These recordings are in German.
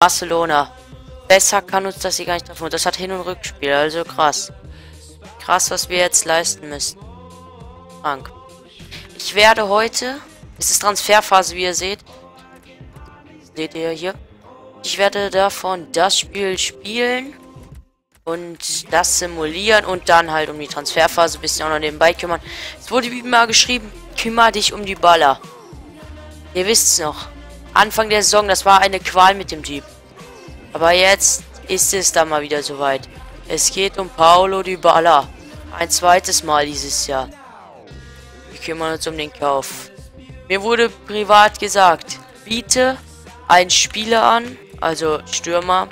Barcelona. Besser kann uns das hier gar nicht treffen. Und das hat Hin- und Rückspiel. Also krass. Krass, was wir jetzt leisten müssen. Krank. Ich werde heute... Es ist Transferphase, wie ihr seht. Seht ihr hier. Ich werde davon das Spiel spielen. Und das simulieren. Und dann halt um die Transferphase ein bisschen auch noch nebenbei kümmern. Es wurde wie immer geschrieben, kümmere dich um die Baller. Ihr wisst es noch. Anfang der Saison, das war eine Qual mit dem Typ. Aber jetzt ist es dann mal wieder soweit. Es geht um Paulo Dybala. Ein zweites Mal dieses Jahr. Wir kümmern uns um den Kauf. Mir wurde privat gesagt, biete einen Spieler an, also Stürmer.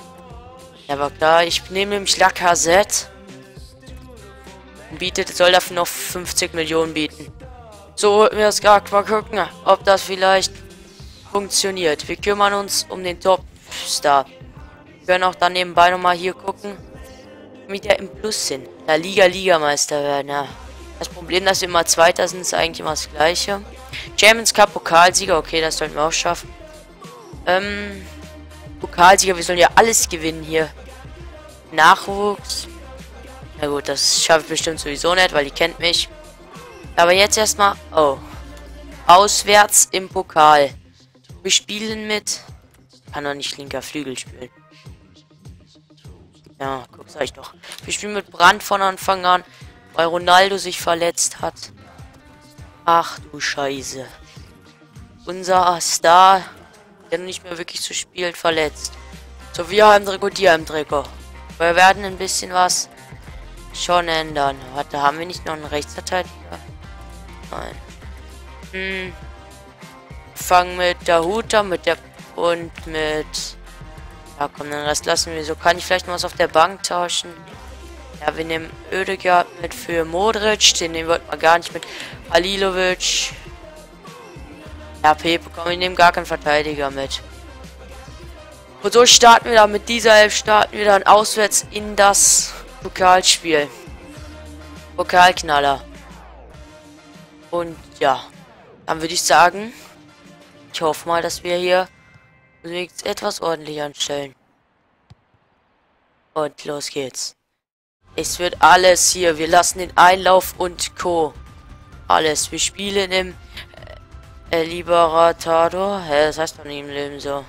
Er war klar, ich nehme nämlich Lacazette. Und bietet, soll dafür noch 50 Millionen bieten. So, gesagt, mal gucken, ob das vielleicht funktioniert. Wir kümmern uns um den Top-Star. Wir können auch dann nebenbei nochmal hier gucken, wie der im Plus sind. La Liga Ligameister werden, ja. Das Problem, dass wir immer Zweiter sind, ist eigentlich immer das Gleiche. Champions Cup Pokalsieger, okay, das sollten wir auch schaffen. Ähm, Pokalsieger, wir sollen ja alles gewinnen hier. Nachwuchs. Na gut, das schaffe ich bestimmt sowieso nicht, weil die kennt mich. Aber jetzt erstmal, oh. Auswärts im Pokal. Wir spielen mit... Kann doch nicht linker Flügel spielen. Ja, guck, sag ich doch. Wir spielen mit Brand von Anfang an, weil Ronaldo sich verletzt hat. Ach du Scheiße. Unser Star, der nicht mehr wirklich zu spielen, verletzt. So, wir haben Trikot, die haben Trikot. Wir werden ein bisschen was schon ändern. Warte, haben wir nicht noch einen Rechtsverteidiger? Nein. Hm. Fangen mit der Huter, mit der und mit ja, komm, den Rest lassen wir so. Kann ich vielleicht mal was auf der Bank tauschen? Ja, wir nehmen Ödegaard mit für Modric. Den nehmen wir mal gar nicht mit. Halilovic. Ja, Pepe, komm, wir nehmen gar keinen Verteidiger mit. Und so starten wir dann mit dieser Elf starten wir dann auswärts in das Pokalspiel. Pokalknaller. Und ja, dann würde ich sagen, ich hoffe mal, dass wir hier etwas ordentlich anstellen. Und los geht's. Es wird alles hier. Wir lassen den Einlauf und Co. Alles. Wir spielen im äh, Liberatador. Hä, das heißt doch nicht im Leben so.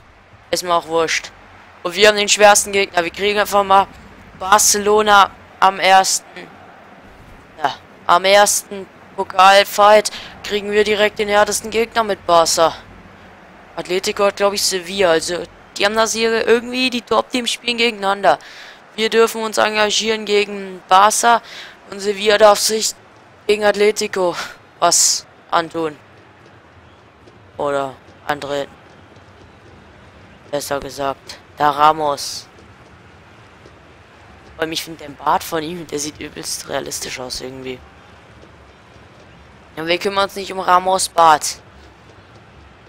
Ist mir auch wurscht. Und wir haben den schwersten Gegner. Wir kriegen einfach mal Barcelona am ersten. Ja, am ersten Pokalfight kriegen wir direkt den härtesten Gegner mit Barca. Atletico hat, glaube ich, Sevilla. Also, die haben das hier irgendwie, die Top-Teams spielen gegeneinander. Wir dürfen uns engagieren gegen Barca und Sevilla darf sich gegen Atletico was antun. Oder andere. Besser gesagt. Da Ramos. Weil mich finde den Bart von ihm, der sieht übelst realistisch aus irgendwie. Ja, wir kümmern uns nicht um Ramos Bart.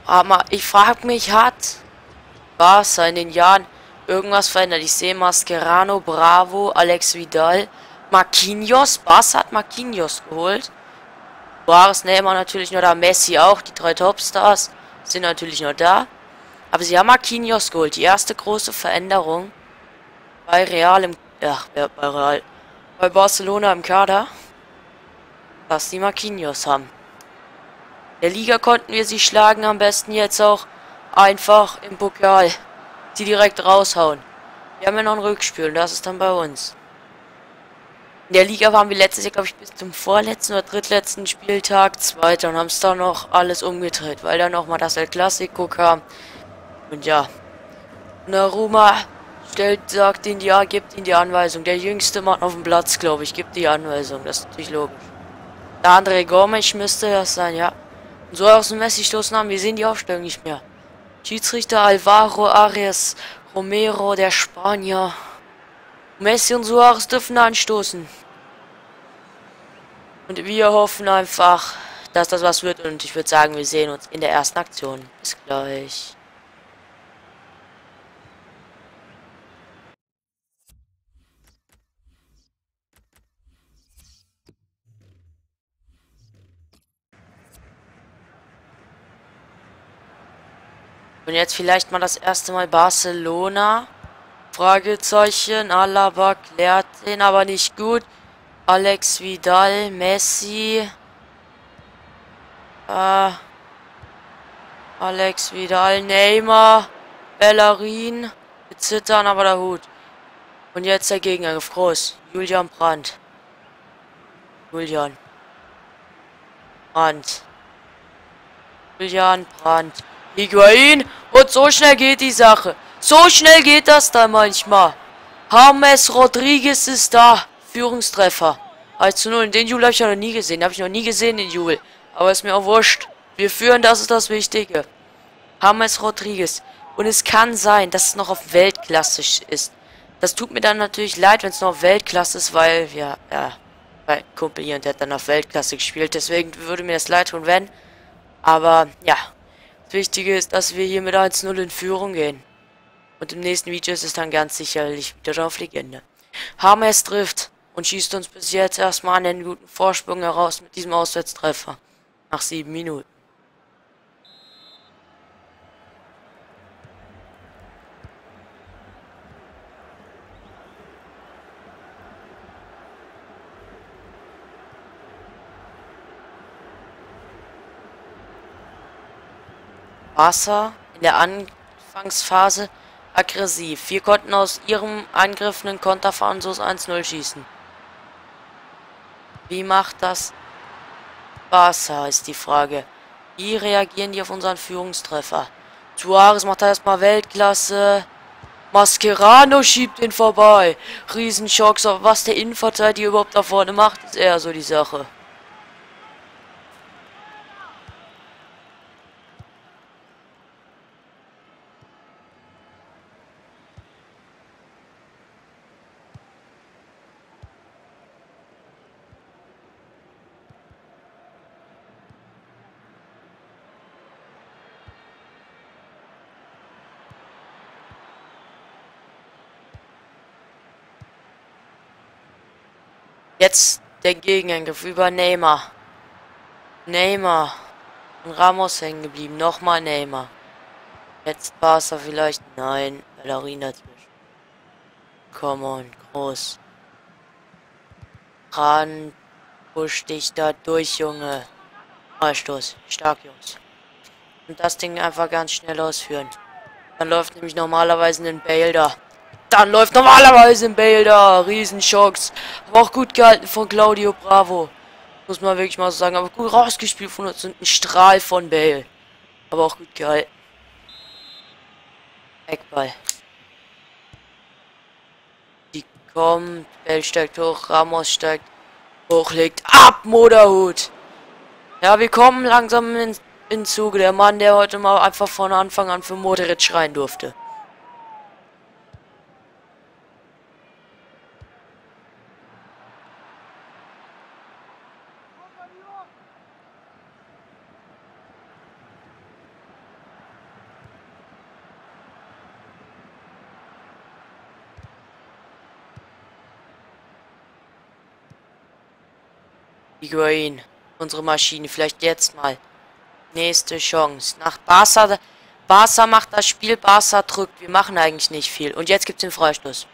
Aber ich frage mich, hat Barca in den Jahren irgendwas verändert? Ich sehe Mascherano, Bravo, Alex Vidal, Marquinhos. Barca hat Marquinhos geholt. Suarez, Neymar natürlich nur da, Messi auch. Die drei Topstars sind natürlich noch da. Aber sie haben Marquinhos geholt. Die erste große Veränderung bei Real im... Ja, bei Real. Bei Barcelona im Kader. Dass die Marquinhos haben. Der Liga konnten wir sie schlagen, am besten jetzt auch einfach im Pokal. Sie direkt raushauen. Wir haben ja noch ein Rückspiel und das ist dann bei uns. In der Liga waren wir letztes Jahr, glaube ich, bis zum vorletzten oder drittletzten Spieltag Zweiter und haben es dann noch alles umgedreht, weil dann nochmal das El Clasico kam. Und ja. Naruma stellt, sagt ihn ja, gibt ihn die Anweisung. Der jüngste Mann auf dem Platz, glaube ich, gibt die Anweisung. Das ist natürlich logisch. Der andere Gomes müsste das sein, ja. So aus dem Messi stoßen haben. Wir sehen die Aufstellung nicht mehr. Schiedsrichter Alvaro Arias Romero, der Spanier. Messi und Suarez dürfen anstoßen. Und wir hoffen einfach, dass das was wird. Und ich würde sagen, wir sehen uns in der ersten Aktion. Bis gleich. Und jetzt vielleicht mal das erste Mal Barcelona. Fragezeichen. Alaba klärt den aber nicht gut. Alex Vidal, Messi. Äh, Alex Vidal, Neymar, Bellerin. Wir zittern aber der Hut. Und jetzt der Gegenangriff. Groß. Julian Brandt. Julian. Brandt. Julian Brandt. Higuain. Und so schnell geht die Sache. So schnell geht das da manchmal. James Rodriguez ist da. Führungstreffer. 1 zu 0. Den Jubel habe ich ja noch nie gesehen. Habe ich noch nie gesehen, den Jubel. Aber ist mir auch wurscht. Wir führen, das ist das Wichtige. James Rodriguez. Und es kann sein, dass es noch auf Weltklasse ist. Das tut mir dann natürlich leid, wenn es noch auf Weltklasse ist, weil wir, ja, weil Kumpel hier und der hat dann auf Weltklasse gespielt. Deswegen würde mir das leid tun, wenn. Aber, ja. Das Wichtige ist, dass wir hier mit 1-0 in Führung gehen. Und im nächsten Video ist es dann ganz sicherlich wieder auf Legende. Hames trifft und schießt uns bis jetzt erstmal einen guten Vorsprung heraus mit diesem Auswärtstreffer. Nach sieben Minuten. Barca in der Anfangsphase aggressiv. Wir konnten aus ihrem Angriff einen Konter so 1-0 schießen. Wie macht das Barca, ist die Frage. Wie reagieren die auf unseren Führungstreffer? Suarez macht erstmal Weltklasse. Mascherano schiebt ihn vorbei. Riesenschocks, was der Innenverteidiger überhaupt da vorne macht, ist eher so die Sache. Jetzt der Gegenangriff über Neymar. Neymar. Und Ramos hängen geblieben. Nochmal Neymar. Jetzt Barca vielleicht. Nein. Ballerina dazwischen. Come on. Groß. Ran. Push dich da durch, Junge. Freistoß. Stark, Jungs. Und das Ding einfach ganz schnell ausführen. Dann läuft nämlich normalerweise ein Bale da. Dann läuft normalerweise ein Bale da. Riesenschocks. Aber auch gut gehalten von Claudio Bravo. Muss man wirklich mal so sagen. Aber gut rausgespielt von uns. Und ein Strahl von Bale. Aber auch gut gehalten. Eckball. Die kommt. Bale steigt hoch. Ramos steigt hoch. Legt ab, Moderhut. Ja, wir kommen langsam in, in Zuge. Der Mann, der heute mal einfach von Anfang an für Modric schreien durfte. Higuain. Unsere Maschine. Vielleicht jetzt mal. Nächste Chance. Nach Barca. Barca macht das Spiel. Barca drückt. Wir machen eigentlich nicht viel. Und jetzt gibt es den Freistoß.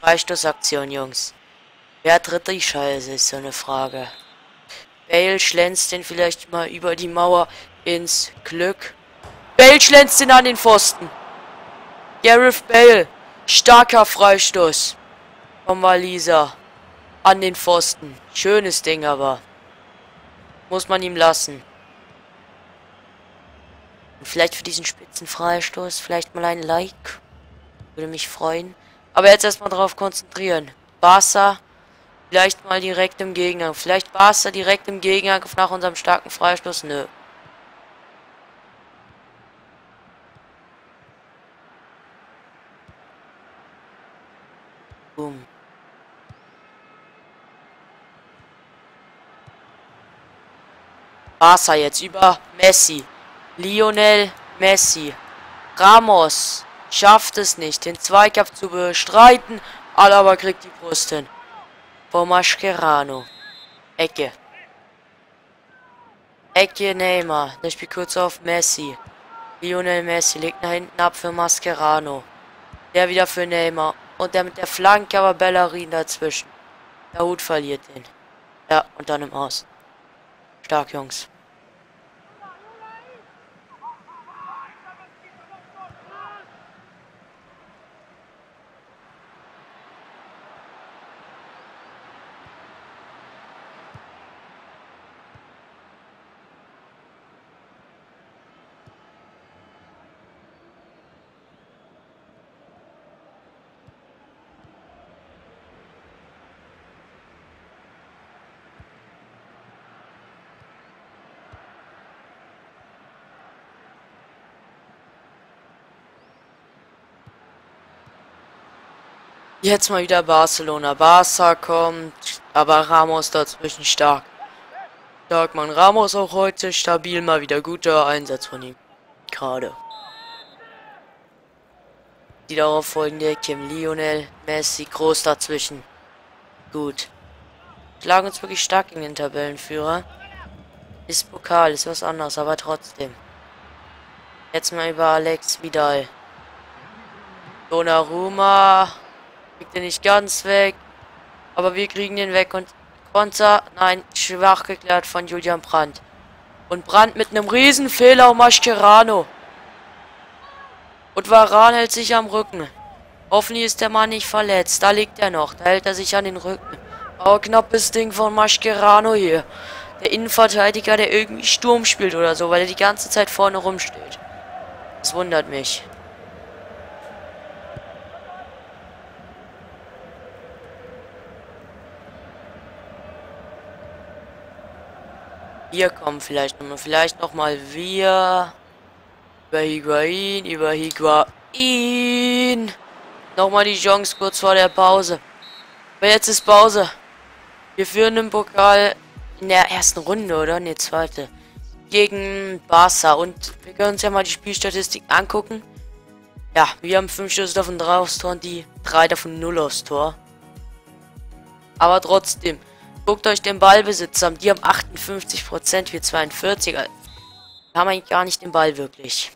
Freistoßaktion, Jungs. Wer tritt die Scheiße, ist so eine Frage. Bale schlänzt den vielleicht mal über die Mauer ins Glück. Bale schlänzt den an den Pfosten. Gareth Bale. Starker Freistoß. Komm mal, Lisa. An den Pfosten. Schönes Ding, aber. Muss man ihm lassen. Und vielleicht für diesen spitzen Freistoß vielleicht mal ein Like. Würde mich freuen. Aber jetzt erstmal drauf konzentrieren. Barca vielleicht mal direkt im Gegner. Vielleicht Barca direkt im Gegner nach unserem starken Freistoß. Nö. Barca jetzt über Messi. Lionel Messi. Ramos schafft es nicht, den Zweikampf zu bestreiten. Alaba kriegt die Brust hin. Vor Mascherano. Ecke. Ecke Neymar. Der spielt kurz auf Messi. Lionel Messi legt nach hinten ab für Mascherano. Der wieder für Neymar. Und der mit der Flanke aber Bellerin dazwischen. Der Hut verliert den. Ja, und dann im Aus. Stark, Jungs. Jetzt mal wieder Barcelona. Barca kommt, aber Ramos dazwischen stark. Stark, man. Ramos auch heute stabil, mal wieder guter Einsatz von ihm. Gerade. Die darauf folgende Kim Lionel, Messi, groß dazwischen. Gut. Schlagen uns wirklich stark gegen den Tabellenführer. Ist Pokal, ist was anderes, aber trotzdem. Jetzt mal über Alex Vidal. Donnarumma Kriegt er nicht ganz weg. Aber wir kriegen den weg und Konter, nein, schwach geklärt von Julian Brandt. Und Brandt mit einem Riesenfehler auf Mascherano. Und Varan hält sich am Rücken. Hoffentlich ist der Mann nicht verletzt. Da liegt er noch. Da hält er sich an den Rücken. Aber knappes Ding von Mascherano hier. Der Innenverteidiger, der irgendwie Sturm spielt oder so, weil er die ganze Zeit vorne rumsteht. Das wundert mich. Wir kommen vielleicht nochmal. Vielleicht nochmal wir. Über Higuain, über Higuain. Nochmal die Chance kurz vor der Pause. Aber jetzt ist Pause. Wir führen im Pokal in der ersten Runde, oder? Ne, zweite. Gegen Barca. Und wir können uns ja mal die Spielstatistik angucken. Ja, wir haben 5 Schüsse davon 3 aufs Tor und die 3 davon 0 aufs Tor. Aber trotzdem. Guckt euch den Ballbesitz an. Die haben 58%, wir 42. Wir haben eigentlich gar nicht den Ball wirklich.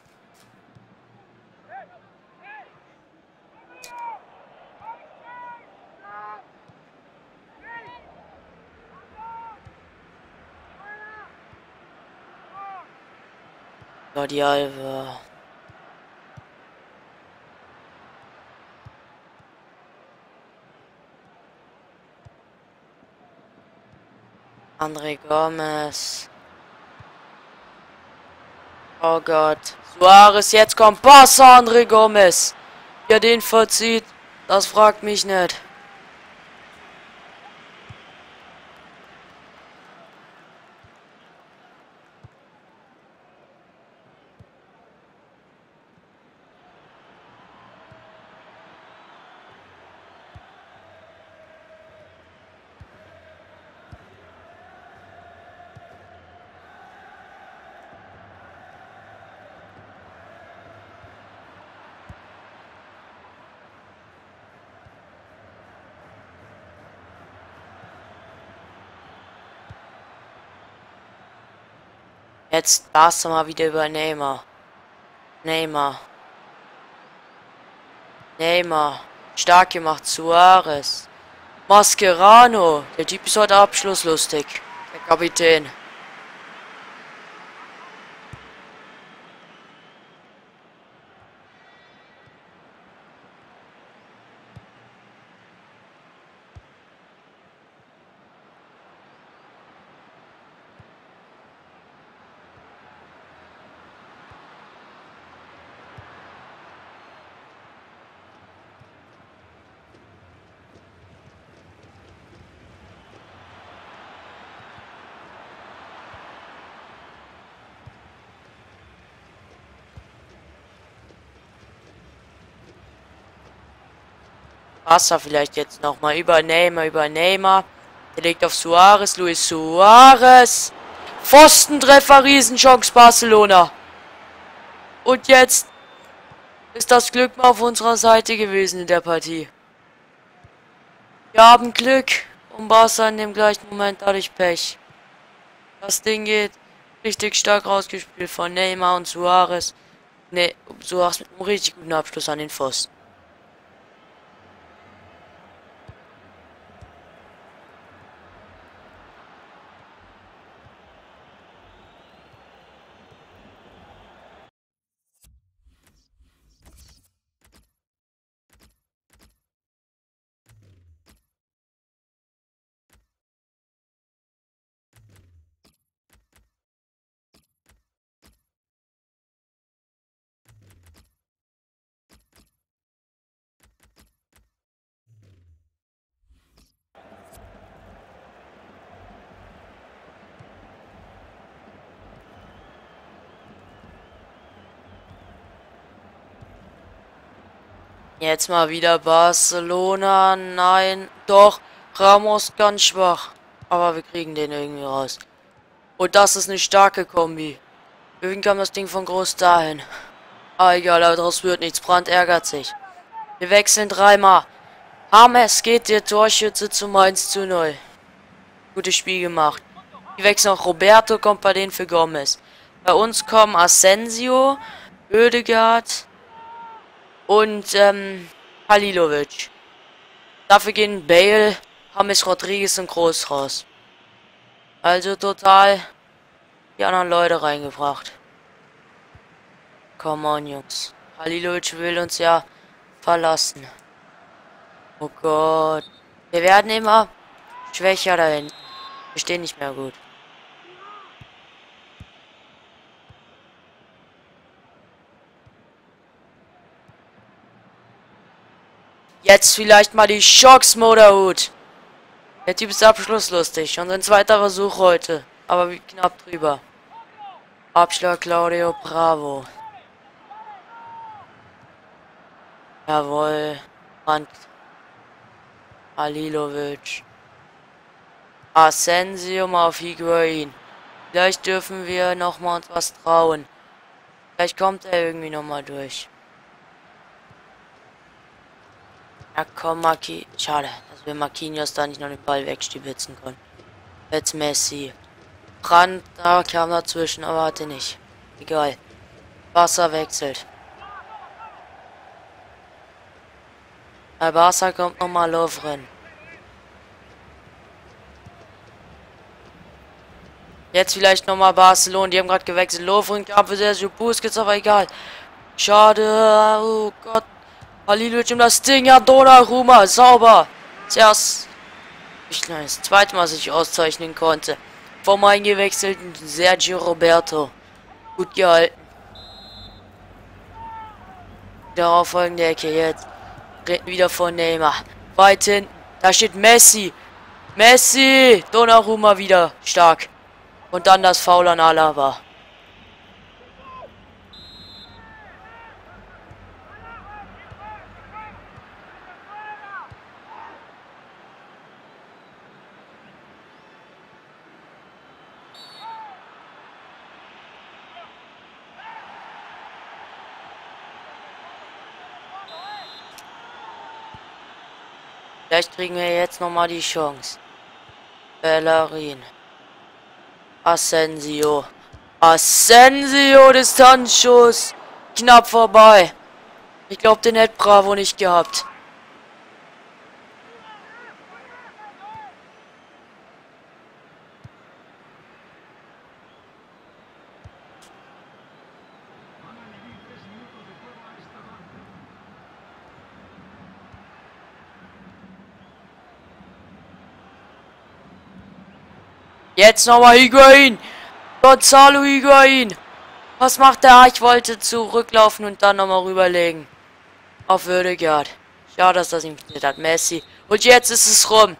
Jordi Alba. André Gomez. Oh Gott. Suarez, jetzt kommt Barca, André Gomez. Ja, den verzieht. Das fragt mich nicht. Jetzt war's mal wieder über Neymar. Neymar. Neymar. Stark gemacht, Suarez. Mascherano. Der Typ ist heute abschlusslustig. Der Kapitän. Wasser vielleicht jetzt nochmal über Neymar, über Neymar. Der legt auf Suarez, Luis Suarez. Pfostentreffer, Riesenchance Barcelona. Und jetzt ist das Glück mal auf unserer Seite gewesen in der Partie. Wir haben Glück und Barca in dem gleichen Moment dadurch Pech. Das Ding geht Richtig stark rausgespielt von Neymar und Suarez. Ne, Suarez mit einem richtig guten Abschluss an den Pfosten. Jetzt mal wieder Barcelona. Nein, doch. Ramos ganz schwach. Aber wir kriegen den irgendwie raus. Und das ist eine starke Kombi. Irgendwie kam das Ding von groß dahin. Ah, egal, aber daraus wird nichts. Brand ärgert sich. Wir wechseln dreimal. Hames geht der Torschütze zum 1 zu 0. Gutes Spiel gemacht. Wir wechseln auch Roberto, kommt bei denen für Gomez. Bei uns kommen Asensio, Oedegaard, und ähm, Halilovic. Dafür gehen Bale, James Rodriguez und Groß raus. Also total die anderen Leute reingebracht. Come on, Jungs. Halilovic will uns ja verlassen. Oh Gott. Wir werden immer schwächer dahin. Wir stehen nicht mehr gut. Jetzt vielleicht mal die Schocks Motorhut. Der Typ ist abschlusslustig. Und sein zweiter Versuch heute. Aber wie knapp drüber. Abschlag Claudio Bravo. Jawohl. Rand. Alilovic. Asensio auf Higuain. Vielleicht dürfen wir noch mal uns was trauen. Vielleicht kommt er irgendwie noch mal durch. Ja komm, Maki. Schade, dass wir Marquinhos da nicht noch den Ball wegstibitzen können. Jetzt Messi. Brand, da kam dazwischen, aber hatte nicht. Egal. Wasser wechselt. Bei Barca kommt nochmal Lovren. Jetzt vielleicht nochmal Barcelona. Die haben gerade gewechselt. Lovren gab für Sergio Busquets, aber egal. Schade. Oh Gott. Halilovic um das Ding. Ja, Donnarumma. Sauber. Zuerst. Ich das zweite Mal, dass ich auszeichnen konnte. Vom eingewechselten Sergio Roberto. Gut gehalten. Darauf folgende Ecke jetzt. Reden wieder von Neymar. Weit hinten. Da steht Messi. Messi. Donnarumma wieder stark. Und dann das Foul an Alaba. Vielleicht kriegen wir jetzt noch mal die Chance. Bellerin. Asensio. Asensio, Distanzschuss. Knapp vorbei. Ich glaube, den hätte Bravo nicht gehabt. Jetzt nochmal Higuain. Gonzalo Higuain. Was macht er? Ich wollte zurücklaufen und dann nochmal rüberlegen. Auf Würdegard. Schade, dass das nicht mit hat. Messi. Und jetzt ist es rum.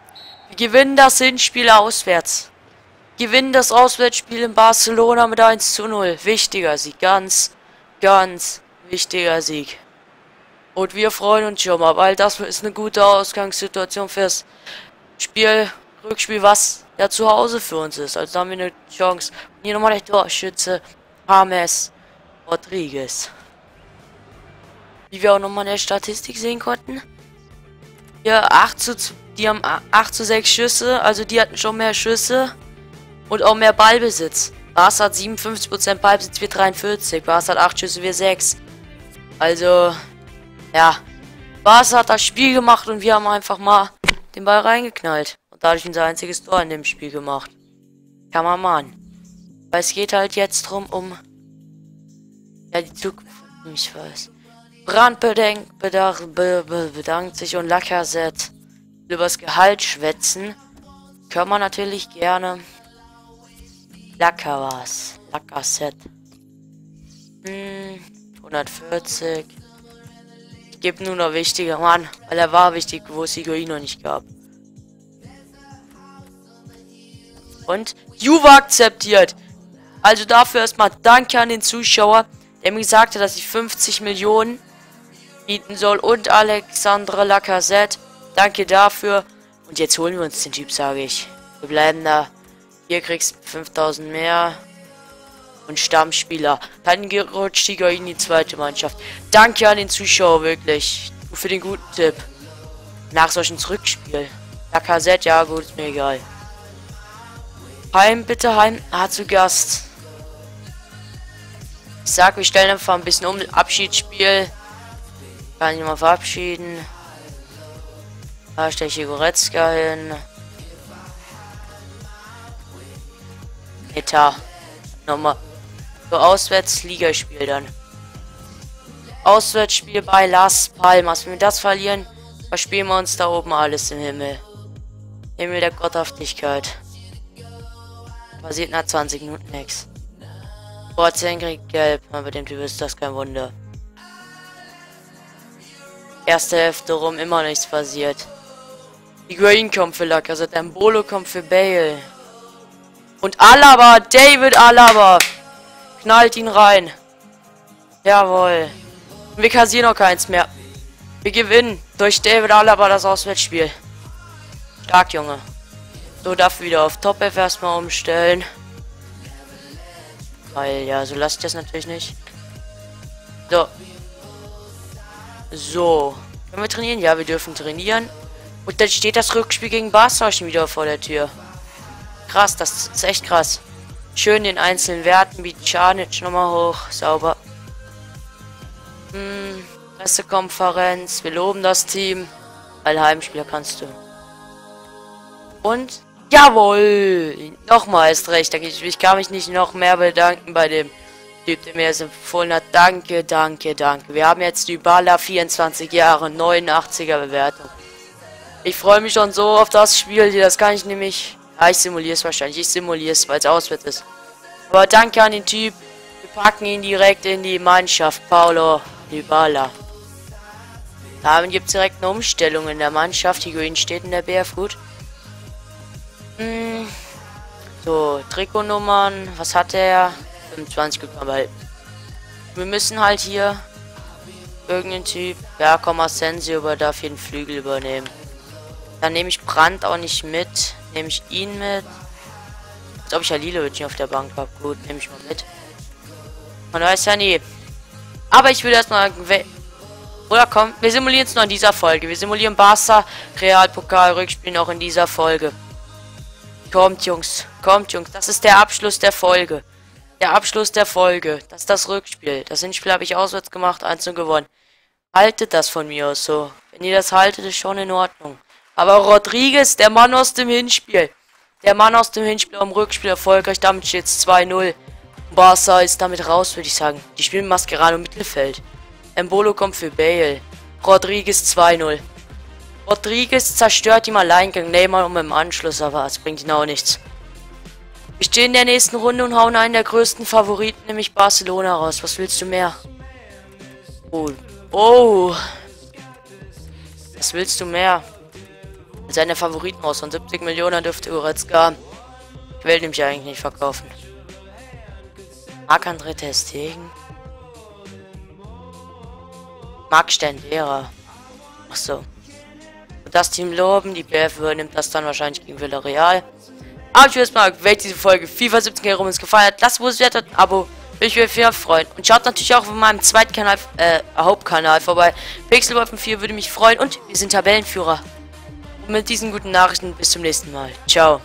Wir gewinnen das Hinspiel auswärts. Gewinnen das Auswärtsspiel in Barcelona mit 1 zu 0. Wichtiger Sieg. Ganz, ganz wichtiger Sieg. Und wir freuen uns schon mal, weil das ist eine gute Ausgangssituation fürs Spiel, Rückspiel, was ja zu Hause für uns ist. Also haben wir eine Chance. Und hier nochmal der Torschütze. James Rodriguez. Wie wir auch nochmal in der Statistik sehen konnten. Ja, 8 zu, die haben 8 zu 6 Schüsse. Also die hatten schon mehr Schüsse. Und auch mehr Ballbesitz. Barca hat 57%, Ballbesitz wir 43. Barca hat 8 Schüsse, wir 6. Also, ja. Barca hat das Spiel gemacht und wir haben einfach mal den Ball reingeknallt. Und dadurch unser einziges Tor in dem Spiel gemacht. Kann man machen. Weil es geht halt jetzt drum um... Ja, die Zukunft. Ich weiß. Brand bedenkt, bedacht, be, be, bedankt sich und Lacazette übers Gehalt schwätzen. Können wir natürlich gerne. Lacker was. Lacazette. Hm, 140. Ich gebe nur noch wichtiger, Mann. Weil er war wichtig, wo es Higuain noch nicht gab. Und Juve akzeptiert. Also dafür erstmal danke an den Zuschauer, der mir hat, dass ich 50 Millionen bieten soll. Und Alexandre Lacazette. Danke dafür. Und jetzt holen wir uns den Typ, sage ich. Wir bleiben da. Hier kriegst du 5000 mehr. Und Stammspieler. Dann gerutscht Tiger in die zweite Mannschaft. Danke an den Zuschauer, wirklich. Für den guten Tipp. Nach solchen Rückspiel. Lacazette, ja gut, ist mir egal. Heim, bitte heim. Ah, zu Gast. Ich sag, wir stellen einfach ein bisschen um. Abschiedsspiel. Kann ich mal verabschieden. Da stelle ich Goretzka hin. Eta. Nochmal. So Auswärtsligaspiel dann. Auswärtsspiel bei Las Palmas. Wenn wir das verlieren, verspielen wir uns da oben alles im Himmel. Himmel der Gotthaftigkeit. Passiert nach 20 Minuten nichts. Boateng kriegt gelb. Aber dem Typ ist das kein Wunder. Erste Hälfte rum, immer nichts passiert. Higuain kommt für Lacazette, Mbolo kommt für Bale. Und Alaba, David Alaba. Knallt ihn rein. Jawohl. Wir kassieren noch keins mehr. Wir gewinnen durch David Alaba das Auswärtsspiel. Stark, Junge. So, darf wieder auf Top F erstmal umstellen. Weil, ja, so lasst ich das natürlich nicht. So, so. Können wir trainieren? Ja, wir dürfen trainieren. Und dann steht das Rückspiel gegen Barca schon wieder vor der Tür. Krass, das ist echt krass. Schön den einzelnen Werten wie Czarnic nochmal hoch. Sauber. Hm, Pressekonferenz. Wir loben das Team. Weil Heimspieler kannst du. Und jawohl! Nochmal ist recht. Ich kann mich nicht noch mehr bedanken bei dem Typ, der mir es empfohlen hat. Danke, danke, danke. Wir haben jetzt die Baller 24 Jahre, 89er Bewertung. Ich freue mich schon so auf das Spiel. Das kann ich nämlich... Ja, ich simuliere es wahrscheinlich. Ich simuliere es, weil es auswärts ist. Aber danke an den Typ. Wir packen ihn direkt in die Mannschaft. Paulo Dybala. Damit gibt es direkt eine Umstellung in der Mannschaft. Higuain steht in der BF gut. Hm. So, Trikotnummern. Was hat er? 25 gekommen, weil wir müssen halt hier irgendeinen Typ, ja, komm, Asensio über darf hier den Flügel übernehmen. Dann nehme ich Brand auch nicht mit, nehme ich ihn mit. Als ob ich Halilovic auf der Bank habe. Gut, nehme ich mal mit. Man weiß ja nie. Aber ich will erstmal... Oder komm, wir simulieren es noch in dieser Folge. Wir simulieren Barca, Realpokal, Rückspiel noch in dieser Folge. Kommt, Jungs. Kommt, Jungs. Das ist der Abschluss der Folge der Abschluss der Folge. Das ist das Rückspiel. Das Hinspiel habe ich auswärts gemacht, 1 gewonnen. Haltet das von mir aus so. Wenn ihr das haltet, ist schon in Ordnung. Aber Rodriguez, der Mann aus dem Hinspiel. Der Mann aus dem Hinspiel am Rückspiel erfolgreich. Damit steht es 2-0. Barca ist damit raus, würde ich sagen. Die spielen Mascherano Mittelfeld. Embolo kommt für Bale. Rodriguez 2-0. Rodriguez zerstört ihm Alleingang. Neymar um im Anschluss, aber es bringt ihn auch nichts. Wir stehen in der nächsten Runde und hauen einen der größten Favoriten, nämlich Barcelona raus. Was willst du mehr? Oh. Oh. Was willst du mehr? Seine Favoriten aus von 70 Millionen dürfte Goretzka. Ich will nämlich eigentlich nicht verkaufen. Marc-André Testegen. Marc Stendera. Achso. Das Team loben, die BF übernimmt das dann wahrscheinlich gegen Villarreal. Aber ich würde mal, wenn diese Folge FIFA 17 herum ist gefallen hat, lasst wert ein Abo. Würde ich mich viel freuen. Und schaut natürlich auch auf meinem zweiten Kanal, äh, Hauptkanal vorbei. Pixelwolf 4 würde mich freuen. Und wir sind Tabellenführer. Und mit diesen guten Nachrichten bis zum nächsten Mal. Ciao.